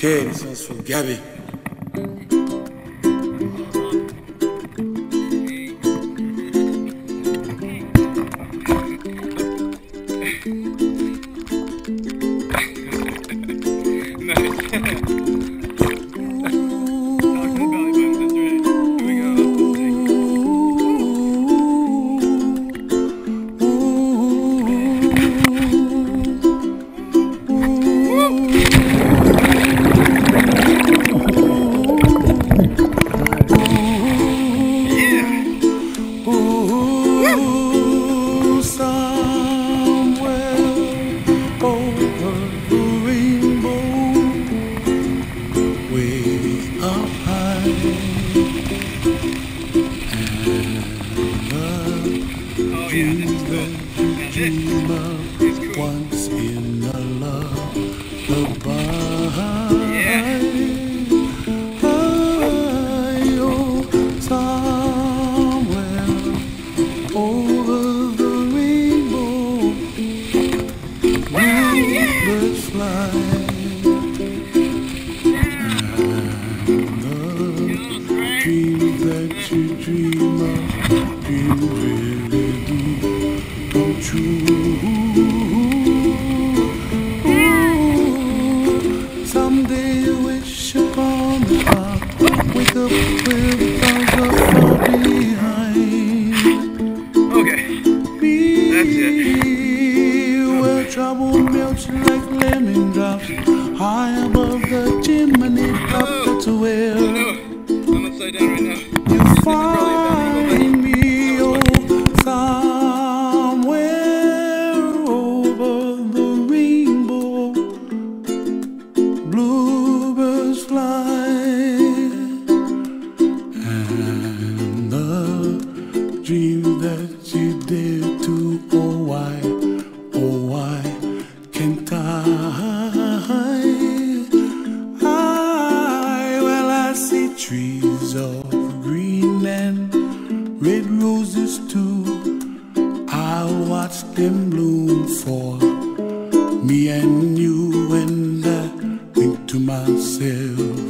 Okay, this one's from Gabby. Is cool. once in a lullaby. Yeah. Trouble melts like lemon drops high above the chimney top. That's where I'm upside down right now. you find dream that you did to. Oh, why, oh, why can't I? I, well, I see trees of green and red roses too. I watch them bloom for me and you, and I think to myself,